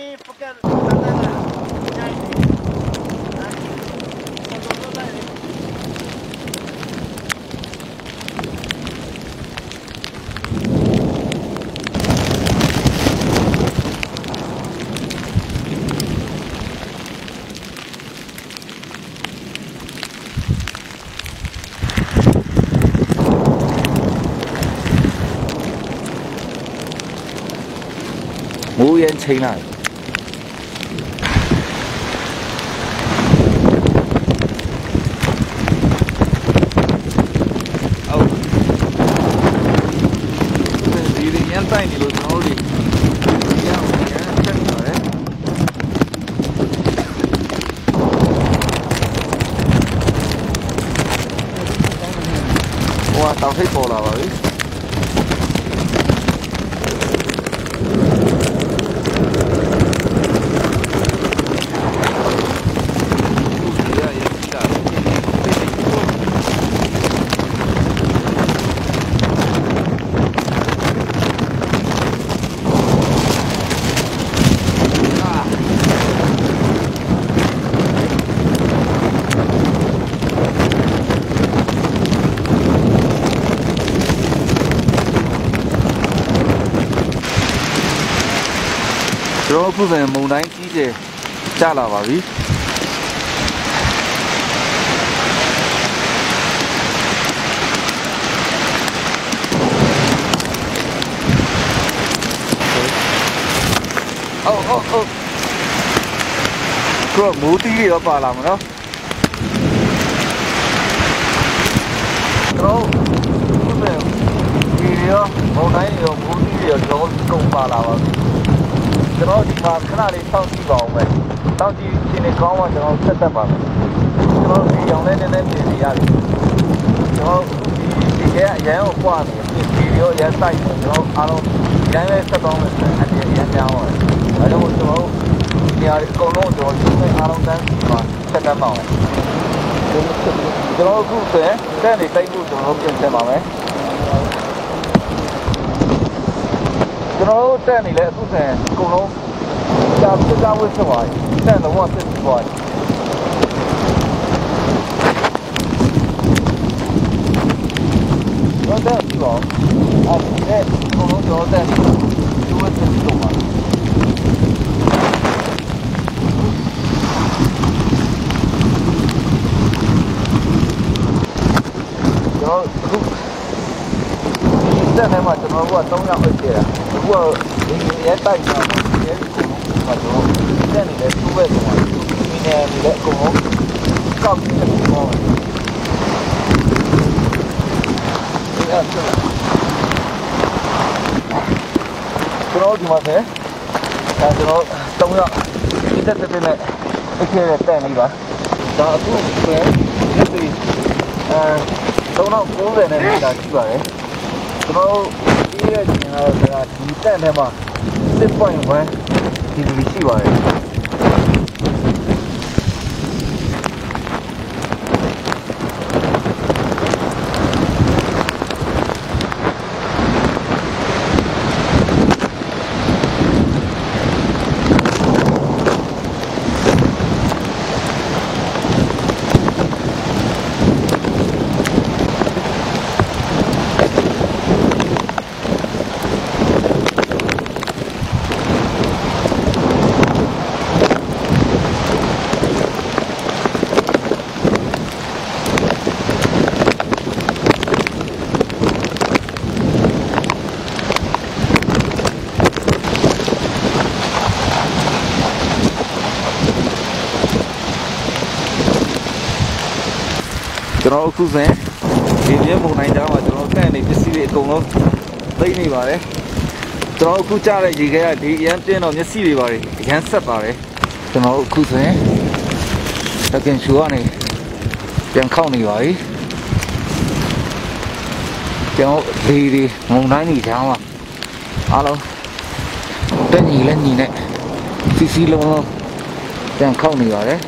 你不敢站，无缘青。Qua 过了，喂。 တော်အခုဆိုရင်မုံတိုင်းကြီးကျယ်ကျလာပါပြီအော်အော်အော်ကိုမူတီးရောပါလာမနော်ကျွန်တော်အခုဆိုရင်ဒီရောမုံတိုင်းရောမူတီးရောကျွန်တော်ကုန်ပါလာပါပြီ ကျွန်တော်ဒီမှာခဏလေးစောင့်ကြည့်ပါဦးမယ်။စောင့်ကြည့်ရှင်နေကောင်းမှကျွန်တော်ဆက်သက်ပါမယ်။ကျွန်တော်ဒီရောင်လေးနည်းနည်းပြင်နေရတယ်။ကျွန်တော်ဒီဒီကအရန်ကိုပွားနေပြင်ဒီရောရန်ဆိုင်နေကျွန်တော်အားလုံးဒီတိုင်းပဲဆက်ကောင်းမယ်ဆိုရင်အပြင်ရန်ကြောင်းပါတယ်။အဲဒါကိုကျွန်တော်ဒီဟာအကုန်လုံးကျွန်တော်ရှင်းနေအားလုံးတန်းဒီမှာဆက်သက်ပါအောင်။ကျွန်တော်အခုဆိုရင်တက်နေတိုက်ဖို့ကျွန်တော်ပြင်ဆင်ပါမယ်။ ကျွန်တော်တို့တက်နေလဲအခုဆိုရင်အကုန်လုံးကြာပြကြဝစ်ဖြစ်သွားပြီတက်တော့ဖြစ်သွားပြီတော့တက်ပြီတော့အဲ့ဒီနဲ့အကုန်လုံးကျွန်တော်တက်နေဒီဝစ်ဖြစ်တော့ပါကျွန်တော်အခု တက်ထဲမှာကျွန်တော်တို့က3ရောက်ဖြစ်တာ အခုကဒီရဲတိုက်တာရဲကိုမှာတော့တက်နေတဲ့သူ့ဘက်ကောင်ကဒီနေနေတဲ့အကုန်လုံးကောက်ပြီးတော့အဲ့ဒါကျွန်တော်ဒီမှာဆဲအဲကျွန်တော်3ရောက်ဒီတက်တက်နဲ့အခက်နဲ့တက်နေပါဒါအခုဆိုရင်ဒီအဲ3090နဲ့နေတာရှိပါတယ် ကျွန်တော်တို့ဒီရဲ့ကျင်လာတော့ဒီတန့်ထဲမှာ6.1ဒီလိုရှိပါတယ် ကျွန်တော်အခုစဉ်ဒီမြဲမုံနိုင်ကြမှာကျွန်တော်တက်နေပစ္စည်းတွေအကုန်လုံးသိနေပါတယ်ကျွန်တော်အခုကြားတဲ့ရေခဲကဒီအရန်တင်းတော့မျက်စိတွေပါတယ်အရန်ဆက်ပါတယ်ကျွန်တော်အခုစဉ်တကင်ရှူကနေပြန်ခောက်နေပါပြီကျွန်တော်ဒီဒီမုံနိုင်နေကြမှာအားလုံးတက်ညီလက်ညီနဲ့စီစီလုံးလုံးပြန်ခောက်နေပါတယ်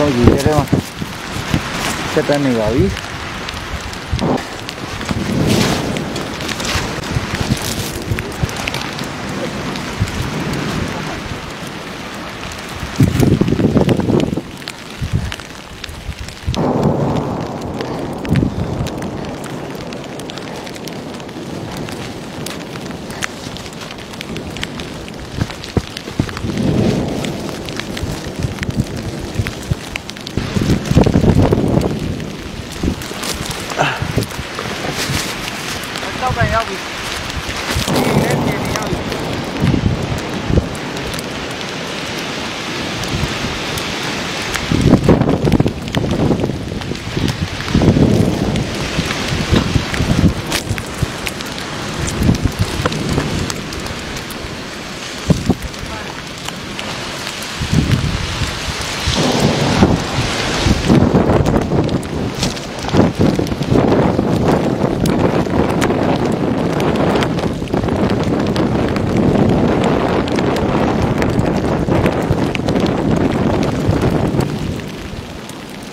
တော့ယူရဲတယ်မှာတက်တန်းနေပါပြီ calcanhar, bicho.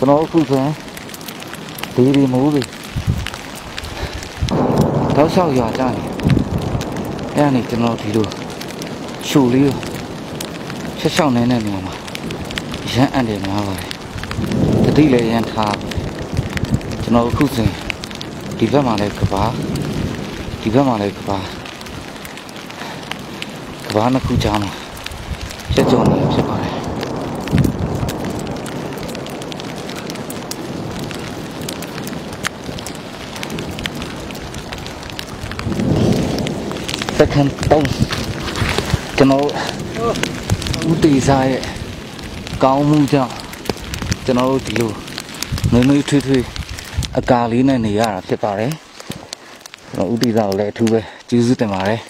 ကျွန်တော်အခုဆိုရင်ဒီဒီမိုးပြီတော့လျှောက်ရွာကြတယ်အဲ့ဒါနေကျွန်တော်ဒီလိုရှူလေးကိုချက်ချောင်းနေတဲ့နေရာမှာရမ်းအန်တယ်များပါတယ်တတိလည်းရမ်းထားကျွန်တော်အခုဆိုရင်ဒီဘက်မှာလည်းကဘာဒီဘက်မှာလည်းကဘာကဘာနှစ်ခုကြားမှာချက်ကြုံနေဖြ စ်ပါတယ် second တုံးကျွန်တော်ဦးတေစာရဲ့ကောင်းမှုကြောင့်ကျွန်တော်တို့ဒီလိုမွေးမွေးထွေးထွေးအကာလေးနဲ့နေရတာဖြစ်ပါတယ်ကျွန်တော်ဦးတေစာကိုလည်းအထူးပဲကျေးဇူးတင်ပါတယ်